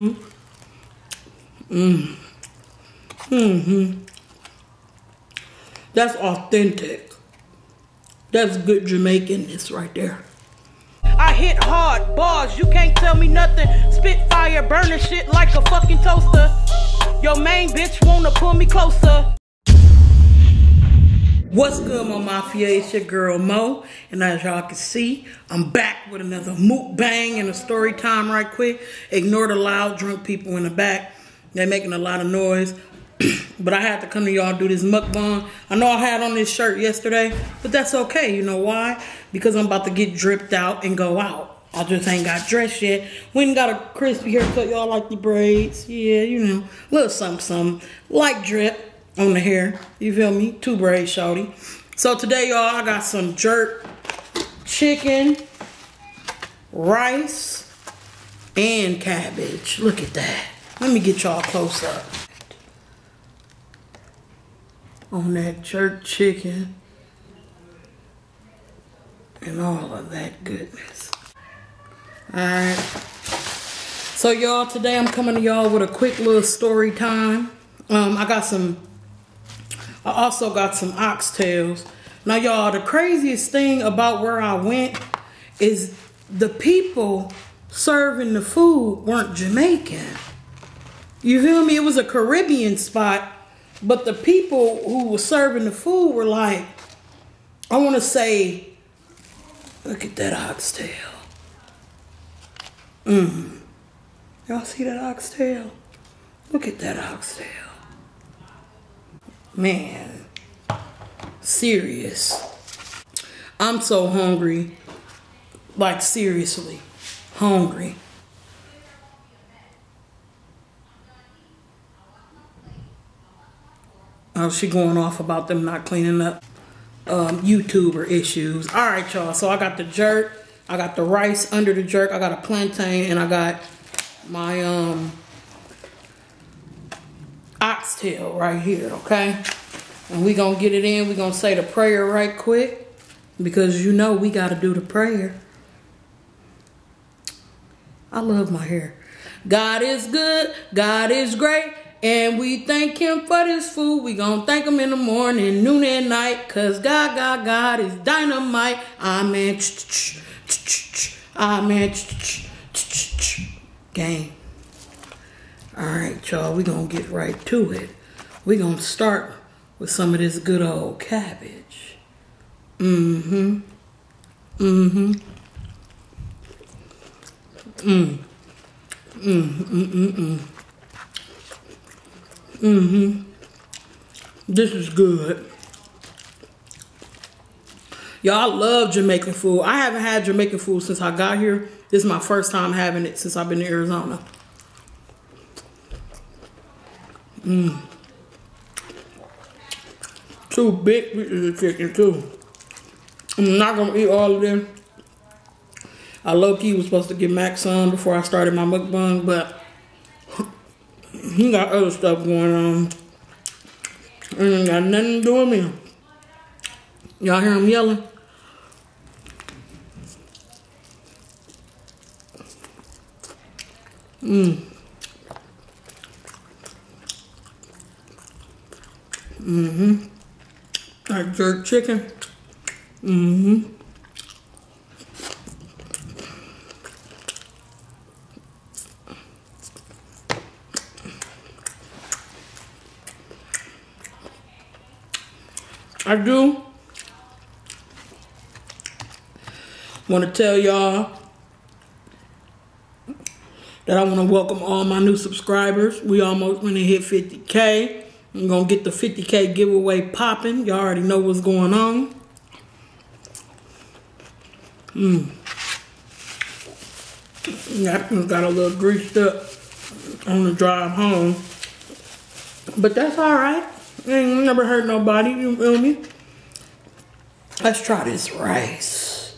Mm. Mm-hmm. That's authentic. That's good Jamaicanness right there. I hit hard bars, you can't tell me nothing. Spit fire, burning shit like a fucking toaster. Your main bitch wanna pull me closer. What's good, my mafia? It's your girl Mo, and as y'all can see, I'm back with another mukbang and a story time right quick. Ignore the loud drunk people in the back. They're making a lot of noise. but I had to come to y'all do this mukbang. I know I had on this shirt yesterday, but that's okay. You know why? Because I'm about to get dripped out and go out. I just ain't got dressed yet. We ain't got a crispy haircut. Y'all like the braids. Yeah, you know, little something, something. Like drip on the hair. You feel me? Two braids, shorty. So today, y'all, I got some jerk chicken, rice, and cabbage. Look at that. Let me get y'all close up. On that jerk chicken and all of that goodness. Alright. So y'all, today I'm coming to y'all with a quick little story time. Um, I got some I also got some oxtails. Now, y'all, the craziest thing about where I went is the people serving the food weren't Jamaican. You feel me? It was a Caribbean spot, but the people who were serving the food were like, I want to say, look at that oxtail. Mmm. Y'all see that oxtail? Look at that oxtail. Man, serious. I'm so hungry. Like, seriously, hungry. Oh, she going off about them not cleaning up um, YouTuber issues. All right, y'all. So I got the jerk. I got the rice under the jerk. I got a plantain, and I got my um oxtail right here, okay? And we gonna get it in. we gonna say the prayer right quick because you know we gotta do the prayer. I love my hair. God is good, God is great, and we thank him for this food. We gonna thank him in the morning, noon, and night, cause God, God, God is dynamite. Amen. Amen. Gang. All right, y'all, we're gonna get right to it. We're gonna start with some of this good old cabbage. Mm-hmm. Mm-hmm. Mm. Mm, mm, mm, mm. Mm-hmm. This is good. Y'all love Jamaican food. I haven't had Jamaican food since I got here. This is my first time having it since I've been to Arizona. Mmm. Two big pieces of chicken too. I'm not gonna eat all of them. I low-key was supposed to get Max some before I started my mukbang, but he got other stuff going on. And got nothing to do with me. Y'all hear him yelling? Mmm. Mm-hmm. That jerk chicken. Mm-hmm. I do want to tell y'all that I want to welcome all my new subscribers. We almost went and hit 50K. I'm to get the 50K giveaway popping. Y'all already know what's going on. Mmm. Napkins got a little greased up on the drive home. But that's all right. Ain't never hurt nobody, you feel me? Let's try this rice.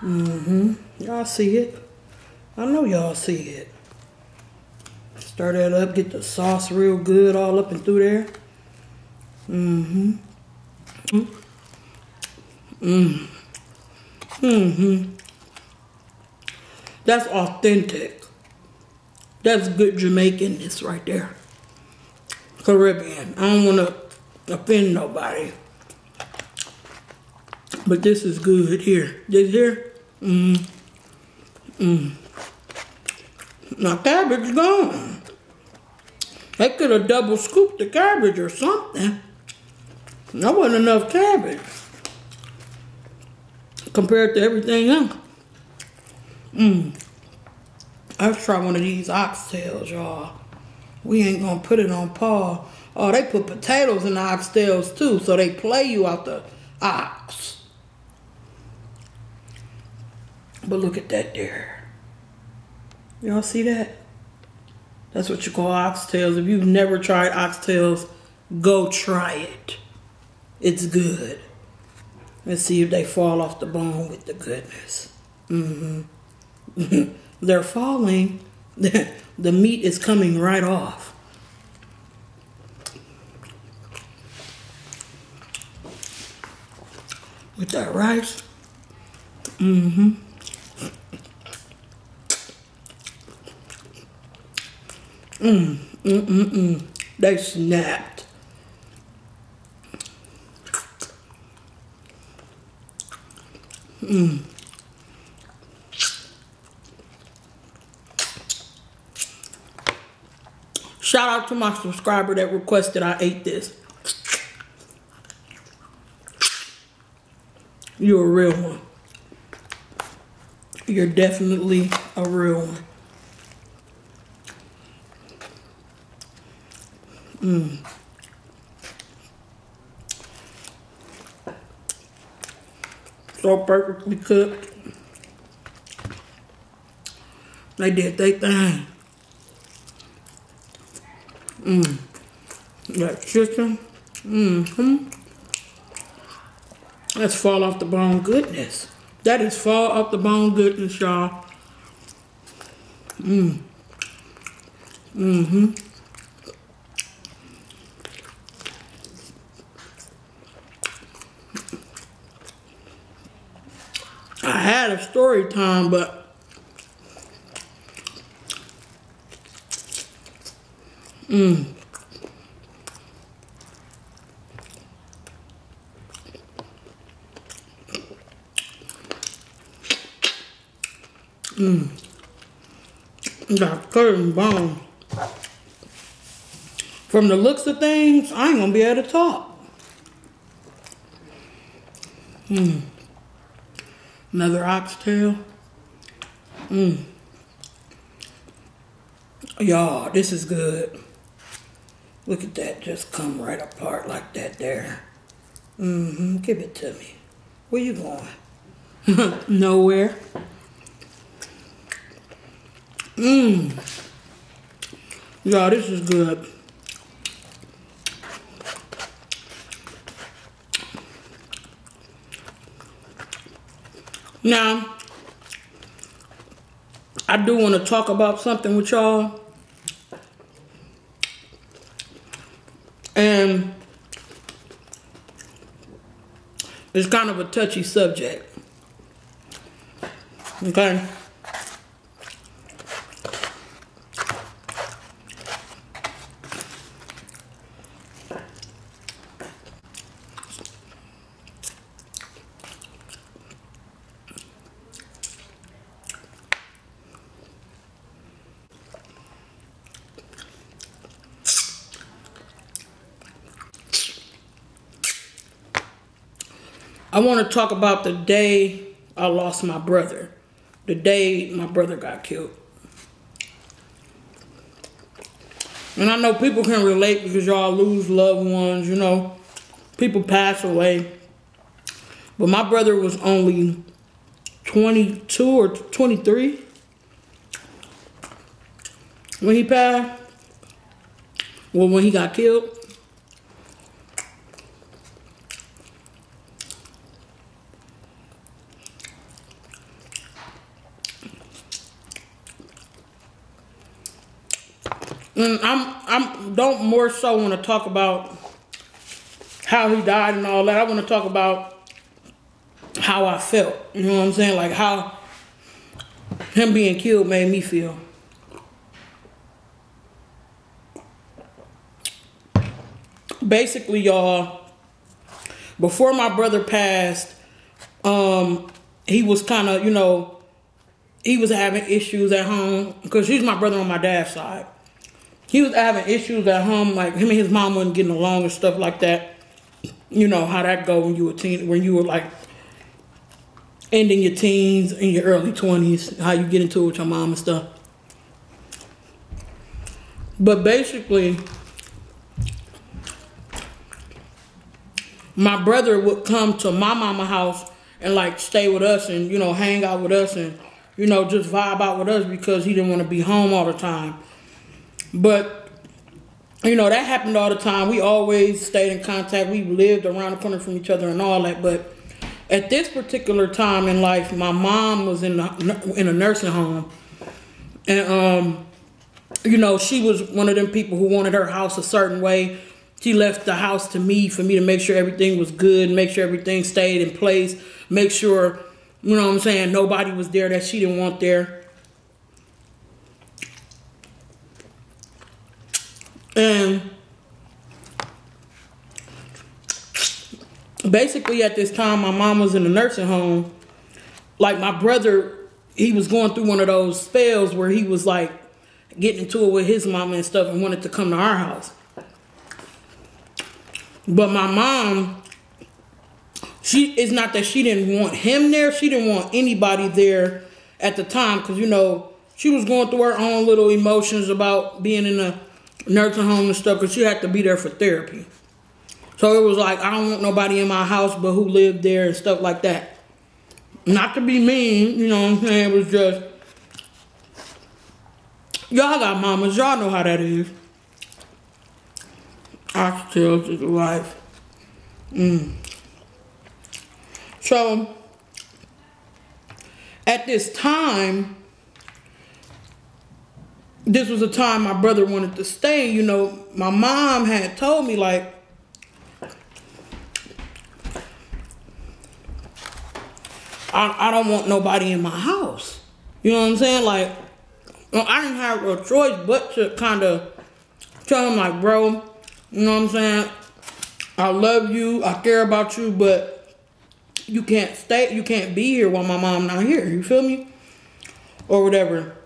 Mm-hmm. Y'all see it? I know y'all see it. Stir that up, get the sauce real good all up and through there. Mm-hmm. Mm. Mm-hmm. That's authentic. That's good Jamaicanness right there. Caribbean. I don't want to offend nobody. But this is good here. This here, mmm, mmm. My cabbage gone. They could have double scooped the cabbage or something. That wasn't enough cabbage compared to everything else. Mmm. Let's try one of these oxtails, y'all. We ain't gonna put it on Paul. Oh, they put potatoes in the oxtails too, so they play you out the ox. But look at that there. Y'all see that? That's what you call oxtails. If you've never tried oxtails, go try it. It's good. Let's see if they fall off the bone with the goodness. Mm-hmm. They're falling. the meat is coming right off. With that rice. Mm-hmm. Mm, mm, mm, mm. They snapped. Mm. Shout out to my subscriber that requested I ate this. You're a real one. You're definitely a real one. Mmm. So perfectly cooked. They did their thing. Mmm. That chicken. Mmm. That's fall off the bone goodness. That is fall off the bone goodness, y'all. Mmm. Mm-hmm. I had a story time, but Mmm. Mmm. Got curtain bone. From the looks of things, I ain't gonna be able to talk. Mmm. Another oxtail. Mmm. Y'all, this is good. Look at that, just come right apart like that there. Mm-hmm, give it to me. Where you going? Nowhere. Mmm. Y'all, this is good. Now, I do want to talk about something with y'all. And it's kind of a touchy subject. Okay? I want to talk about the day I lost my brother. The day my brother got killed. And I know people can relate because y'all lose loved ones, you know. People pass away. But my brother was only 22 or 23 when he passed. Well, when he got killed. Mm, I'm I'm don't more so want to talk about how he died and all that. I want to talk about how I felt. You know what I'm saying? Like how him being killed made me feel. Basically, y'all, before my brother passed, um, he was kind of, you know, he was having issues at home because he's my brother on my dad's side. He was having issues at home, like him and his mom wasn't getting along and stuff like that. You know how that go when you were teen, when you were like ending your teens in your early twenties, how you get into it with your mom and stuff. But basically, my brother would come to my mama house and like stay with us and you know hang out with us and you know just vibe out with us because he didn't want to be home all the time. But you know that happened all the time. We always stayed in contact. We lived around the corner from each other and all that. But at this particular time in life, my mom was in the, in a nursing home, and um, you know she was one of them people who wanted her house a certain way she left the house to me for me to make sure everything was good, make sure everything stayed in place, make sure, you know what I'm saying, nobody was there that she didn't want there. And basically at this time my mom was in a nursing home. Like my brother, he was going through one of those spells where he was like getting into it with his mama and stuff and wanted to come to our house. But my mom, she it's not that she didn't want him there. She didn't want anybody there at the time because you know she was going through her own little emotions about being in a nursing home and stuff because she had to be there for therapy. So it was like I don't want nobody in my house but who lived there and stuff like that. Not to be mean, you know what I'm saying? It was just y'all got mamas, y'all know how that is oxtails is life. Mm. So, at this time, this was a time my brother wanted to stay. You know, my mom had told me, like, I, I don't want nobody in my house. You know what I'm saying? Like, I didn't have a choice but to kind of tell him, like, bro, you know what I'm saying? I love you. I care about you, but you can't stay. You can't be here while my mom not here. You feel me? Or whatever.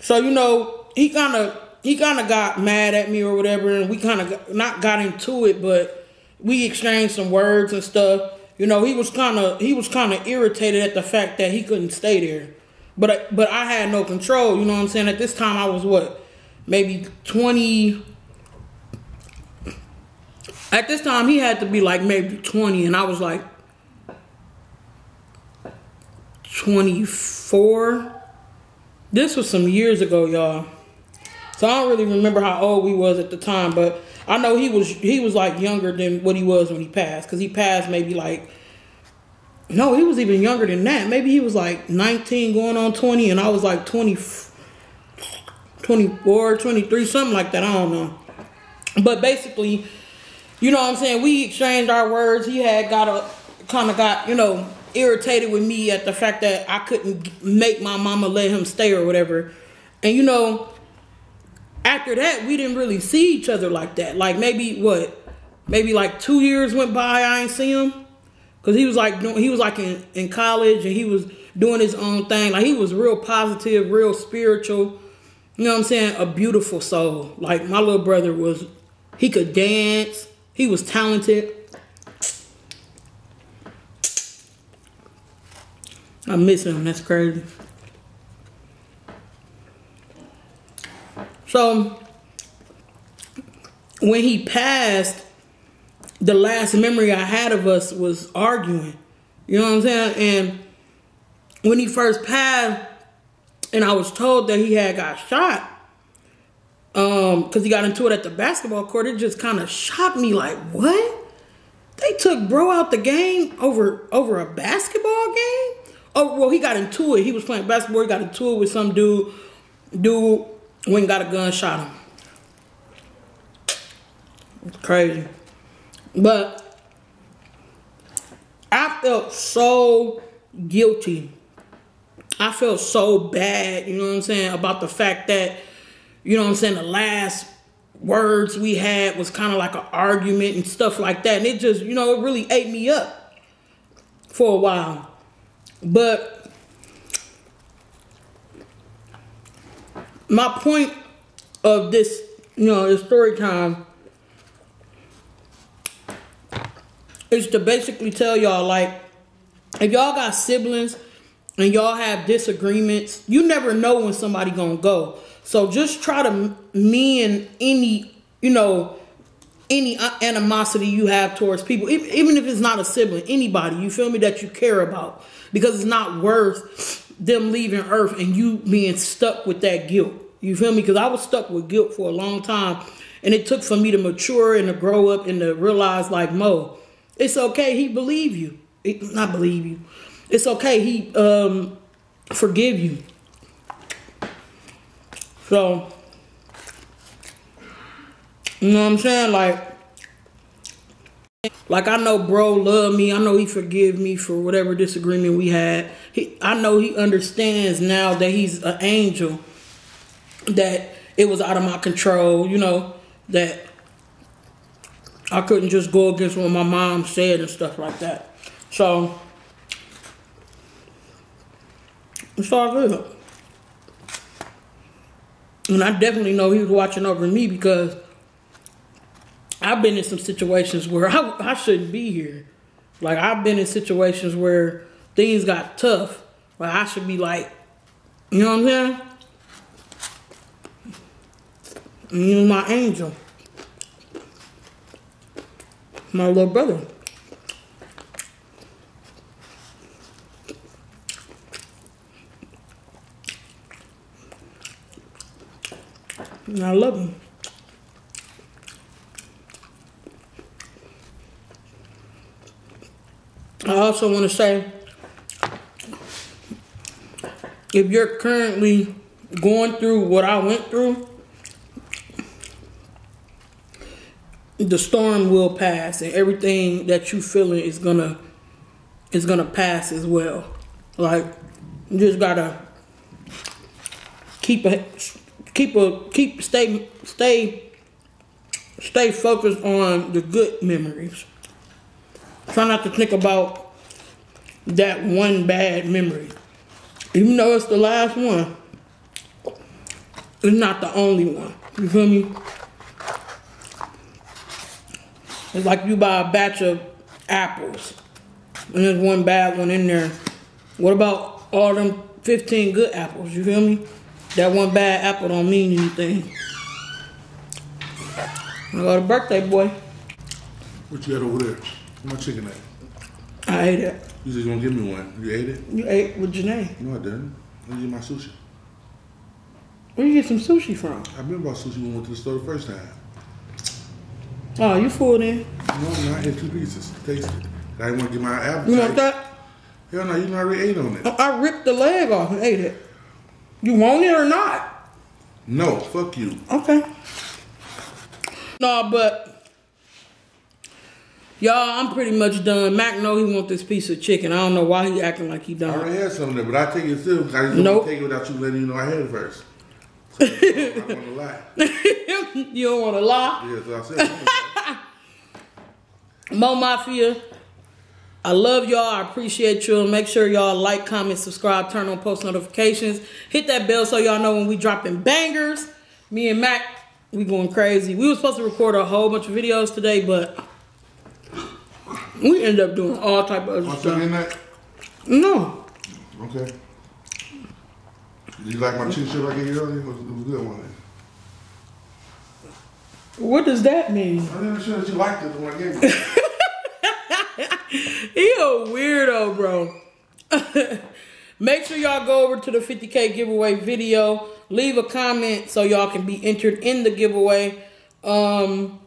So you know, he kind of he kind of got mad at me or whatever, and we kind of not got into it, but we exchanged some words and stuff. You know, he was kind of he was kind of irritated at the fact that he couldn't stay there, but but I had no control. You know what I'm saying? At this time, I was what maybe twenty at this time, he had to be like maybe 20, and I was like 24. This was some years ago, y'all. So I don't really remember how old we was at the time, but I know he was he was like younger than what he was when he passed, cause he passed maybe like no, he was even younger than that. Maybe he was like 19 going on 20 and I was like 20 24, 23, something like that. I don't know. But basically, you know what I'm saying? We exchanged our words. He had got a kind of got, you know, irritated with me at the fact that I couldn't make my mama let him stay or whatever. And you know, after that, we didn't really see each other like that. Like maybe what? Maybe like two years went by, I ain't see him. Cause he was like he was like in, in college and he was doing his own thing. Like he was real positive, real spiritual. You know what I'm saying? A beautiful soul. Like my little brother was he could dance. He was talented. I miss him. That's crazy. So when he passed, the last memory I had of us was arguing. You know what I'm saying? And when he first passed, and I was told that he had got shot, um, because he got into it at the basketball court, it just kind of shocked me. Like, what? They took bro out the game over over a basketball game? Oh, well, he got into it. He was playing basketball. He got into it with some dude. Dude went and got a gun, shot him. It's crazy. But I felt so guilty. I felt so bad, you know what I'm saying, about the fact that you know what I'm saying, the last words we had was kind of like an argument and stuff like that. And it just, you know, it really ate me up for a while. But my point of this, you know, this story time is to basically tell y'all like if y'all got siblings and y'all have disagreements, you never know when somebody gonna go. So just try to mend any, you know, any uh, animosity you have towards people, even if it's not a sibling, anybody, you feel me, that you care about. Because it's not worth them leaving Earth and you being stuck with that guilt. You feel me? Because I was stuck with guilt for a long time. And it took for me to mature and to grow up and to realize, like, Mo, it's okay. He believe you. It, not believe you. It's okay. He um, forgive you. So, you know what I'm saying? Like, like I know bro love me. I know he forgive me for whatever disagreement we had. He, I know he understands now that he's an angel. That it was out of my control. You know that I couldn't just go against what my mom said and stuff like that. So it's all good. And I definitely know he was watching over me because I've been in some situations where I, I shouldn't be here. Like I've been in situations where things got tough. Like I should be like, you know what I'm saying? You my angel. My little brother. And I love him. I also want to say if you're currently going through what I went through, the storm will pass and everything that you feeling is gonna is gonna pass as well. Like you just gotta keep a keep a keep stay stay stay focused on the good memories. Try not to think about that one bad memory. Even though it's the last one, it's not the only one. You feel me? It's like you buy a batch of apples and there's one bad one in there. What about all them 15 good apples? You feel me? That one bad apple don't mean anything. I got a birthday boy. What you got over there? Where my chicken at? I ate it. You just gonna give me one. You ate it? You ate with Janae. No, I didn't. I eat my sushi. Where you get some sushi from? I remember about sushi when we went to the store the first time. Oh, you full then? No, no, I had two pieces. Taste it. I didn't want to get my appetite. You want that? Hell no, you already ate on it. I ripped the leg off and ate it. You want it or not? No, fuck you. Okay. No, but y'all, I'm pretty much done. Mac know he want this piece of chicken. I don't know why he acting like he done. I already had some there, but I take it still. I just Nope. take it without you letting you know I had it first. So, I want to lie. you don't want to lie. Yeah, so I said. Mo Mafia, I love y'all. I appreciate you. Make sure y'all like, comment, subscribe, turn on post notifications. Hit that bell so y'all know when we dropping bangers. Me and Mac, we going crazy. We were supposed to record a whole bunch of videos today, but we ended up doing all type of other Want something in stuff. No. Okay. You like my strip I gave you earlier? It was, it was a good one. What does that mean? I'm not sure that you liked it the one I gave you. He a weirdo, bro. Make sure y'all go over to the 50k giveaway video. Leave a comment so y'all can be entered in the giveaway. Um,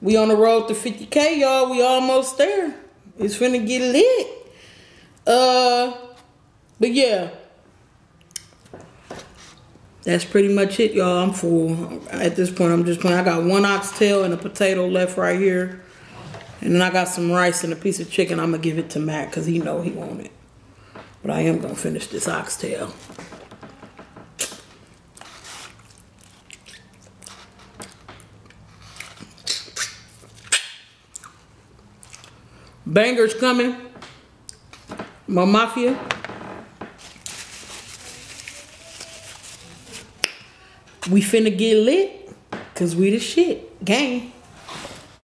we on the road to 50k, y'all. We almost there. It's finna get lit. Uh, but yeah that's pretty much it, y'all. I'm full. At this point, I'm just playing. I got one oxtail and a potato left right here. And then I got some rice and a piece of chicken. I'm going to give it to Matt because he know he want it. But I am going to finish this oxtail. Bangers coming. My Mafia. We finna get lit. Cause we the shit. Gang.